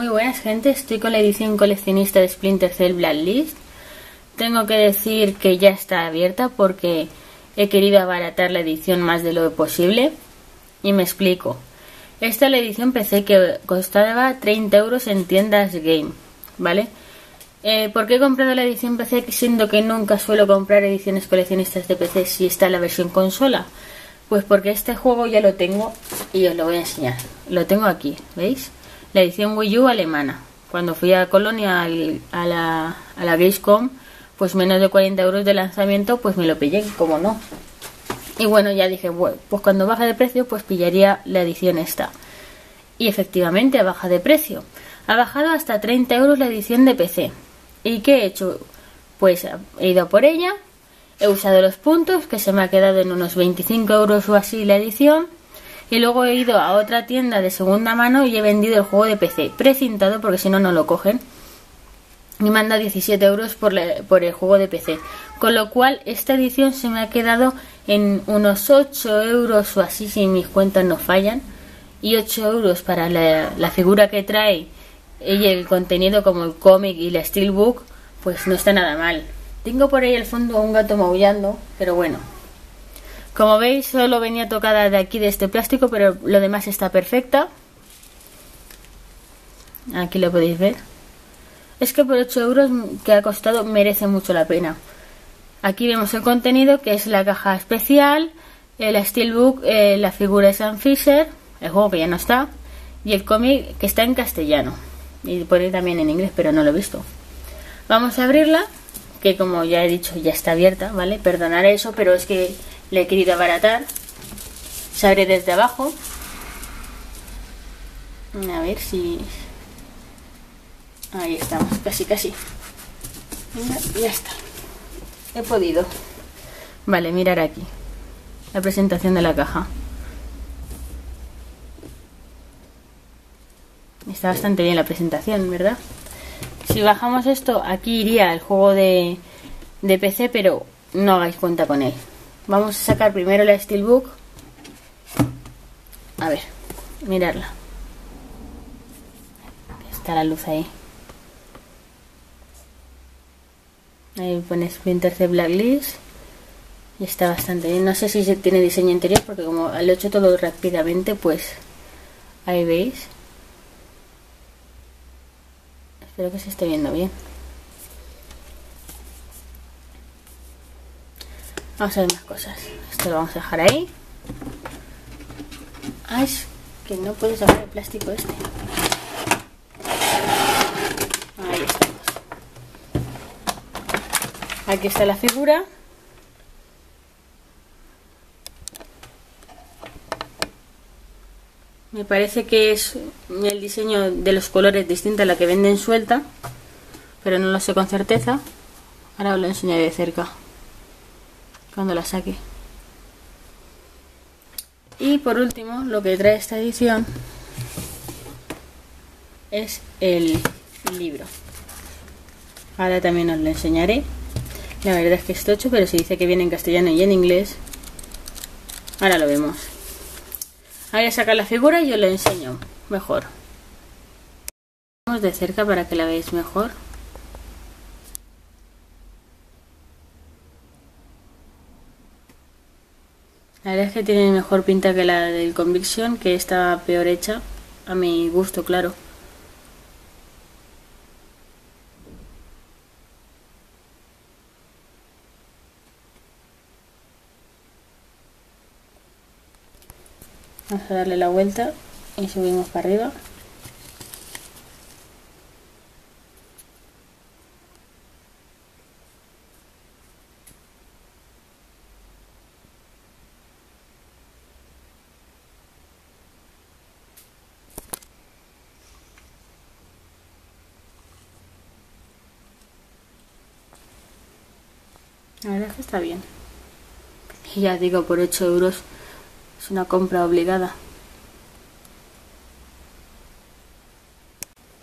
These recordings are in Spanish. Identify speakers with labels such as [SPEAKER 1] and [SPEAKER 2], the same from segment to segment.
[SPEAKER 1] Muy buenas gente, estoy con la edición coleccionista de Splinter Cell Blacklist. Tengo que decir que ya está abierta porque he querido abaratar la edición más de lo posible. Y me explico. Esta es la edición PC que costaba 30 euros en tiendas game, ¿vale? Eh, ¿Por qué he comprado la edición PC siendo que nunca suelo comprar ediciones coleccionistas de PC si está la versión consola? Pues porque este juego ya lo tengo y os lo voy a enseñar. Lo tengo aquí, ¿veis? La edición Wii U alemana. Cuando fui a Colonia a la, a la Gamescom, pues menos de 40 euros de lanzamiento, pues me lo pillé, como no. Y bueno, ya dije, bueno, pues cuando baja de precio, pues pillaría la edición esta. Y efectivamente baja de precio. Ha bajado hasta 30 euros la edición de PC. ¿Y qué he hecho? Pues he ido por ella, he usado los puntos, que se me ha quedado en unos 25 euros o así la edición y luego he ido a otra tienda de segunda mano y he vendido el juego de PC precintado porque si no no lo cogen. Y me han dado 17 euros por, el juego de PC con lo cual esta edición se me ha quedado en unos 8 euros o así si mis cuentas no fallan y 8 euros para la, la figura que trae y el contenido como el cómic y la steelbook pues no está nada mal. Tengo por ahí al fondo un gato maullando pero bueno como veis, solo venía tocada de aquí de este plástico, pero lo demás está perfecta. Aquí lo podéis ver. Es que por 8 euros que ha costado merece mucho la pena. Aquí vemos el contenido, que es la caja especial, el Steelbook, eh, la figura de Sam Fisher, el juego que ya no está, y el cómic que está en castellano. Y pone también en inglés, pero no lo he visto. Vamos a abrirla, que como ya he dicho, ya está abierta, ¿vale? Perdonar eso, pero es que le he querido abaratar. Se abre desde abajo. A ver si... Ahí estamos, casi, casi. ya está. He podido. Vale, mirar aquí. La presentación de la caja. Está bastante bien la presentación, ¿verdad? Si bajamos esto, aquí iría el juego de, de PC, pero no hagáis cuenta con él. Vamos a sacar primero la Steelbook. A ver, mirarla. Está la luz ahí. Ahí pone Splinter C Blacklist. Y está bastante bien. No sé si se tiene diseño interior porque como lo he hecho todo rápidamente, pues ahí veis. Espero que se esté viendo bien. Vamos a ver más cosas. Esto lo vamos a dejar ahí. Ah, es que no puedes sacar el plástico este. Ahí estamos. Aquí está la figura. Me parece que es el diseño de los colores distinto a la que venden suelta, pero no lo sé con certeza. Ahora os lo enseñaré de cerca cuando la saque. Y por último, lo que trae esta edición es el libro. Ahora también os lo enseñaré. La verdad es que es tocho, pero si dice que viene en castellano y en inglés, ahora lo vemos. Voy a sacar la figura y os lo enseño mejor. Vamos de cerca para que la veáis mejor. La verdad es que tiene mejor pinta que la del Conviction, que está peor hecha, a mi gusto, claro. Vamos a darle la vuelta y subimos para arriba. La verdad es que está bien. Y ya digo, por 8 euros es una compra obligada.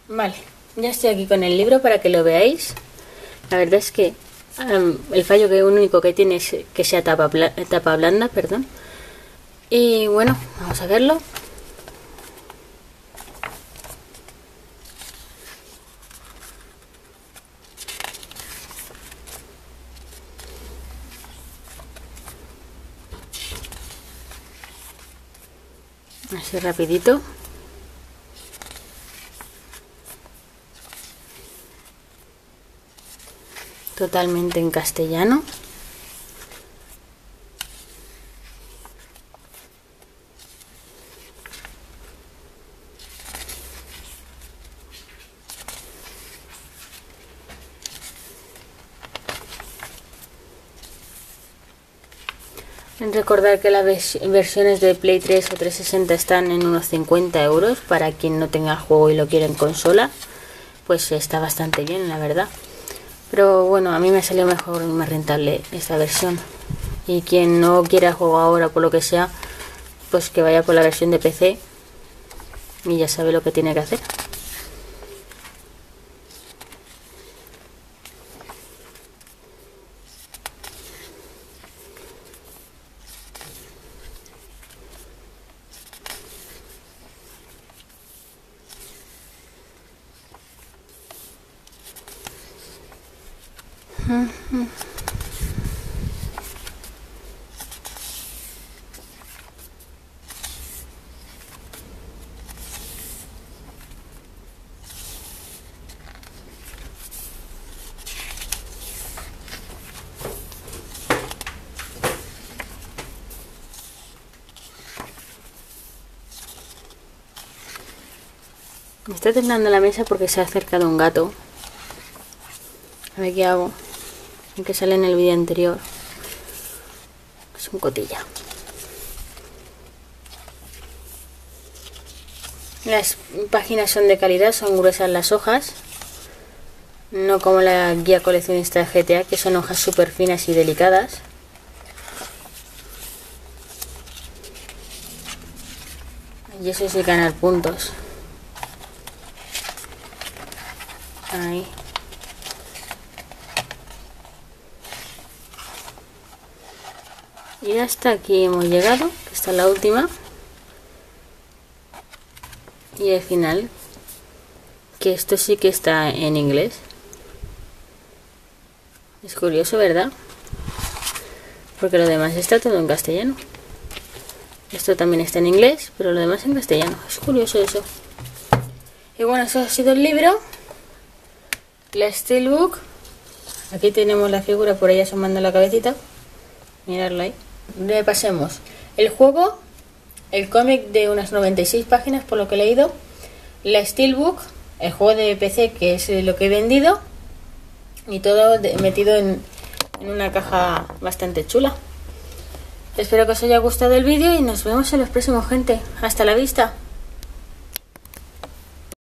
[SPEAKER 1] Vale, ya estoy aquí con el libro para que lo veáis. La verdad es que el fallo que único que tiene es que sea tapa, tapa blanda, perdón. Y bueno, vamos a verlo. Así rapidito. Totalmente en castellano Recordar que las versiones de Play 3 o 360 están en unos 50 euros para quien no tenga el juego y lo quiera en consola. Pues está bastante bien, la verdad. Pero bueno, a mí me salió mejor y más rentable esta versión. Y quien no quiera el juego ahora por lo que sea, pues que vaya por la versión de PC y ya sabe lo que tiene que hacer. Me está temblando la mesa porque se ha acercado un gato. A ver qué hago. El que sale en el vídeo anterior. Es un cotilla. Las páginas son de calidad, son gruesas las hojas. No como la guía coleccionista de GTA, que son hojas súper finas y delicadas. Y eso sí ganar puntos. Ahí. Y hasta aquí hemos llegado, esta es la última. Y el final, que esto sí que está en inglés. Es curioso, ¿verdad? Porque lo demás está todo en castellano. Esto también está en inglés, pero lo demás en castellano. Es curioso eso. Y bueno, eso ha sido el libro. La Steelbook. Aquí tenemos la figura por ahí asomando la cabecita. Miradla ahí repasemos. El juego, el cómic de unas 96 páginas por lo que he leído, la Steelbook, el juego de PC que es lo que he vendido y todo metido en, en una caja bastante chula. Espero que os haya gustado el vídeo y nos vemos en los próximos gente. Hasta la vista.